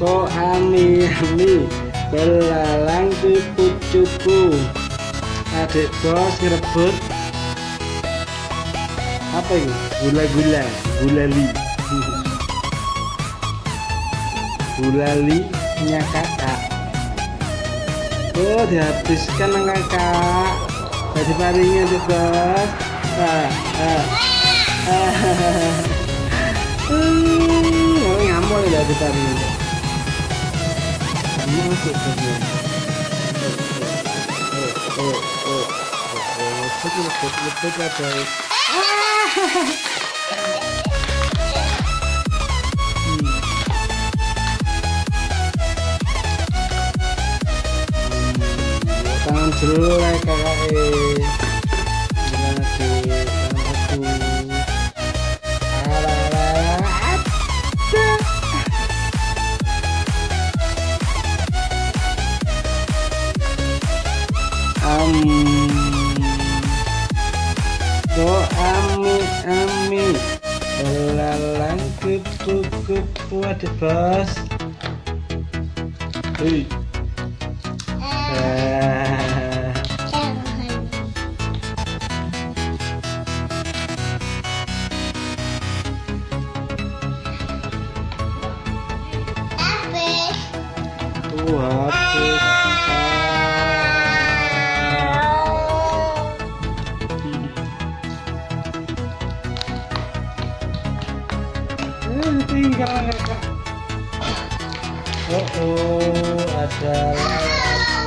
ami ami belalang cupu-cupu adik bos ngerebut. Apa ini? Gula-gula gulali. Gulali nya kakak. Oh dihabiskan kakak jadi paringnya tuh bos. Ah, ah. ah. Hmm, ngamuk ya di paringnya masuk ke dia. Oh, oh, oh, oh, lebut, lebut, lebut ada. Tangan Am Oh ami ami Belalang kupu kupu ada bos Hei tinggal kakak. Oh, oh, ada lalat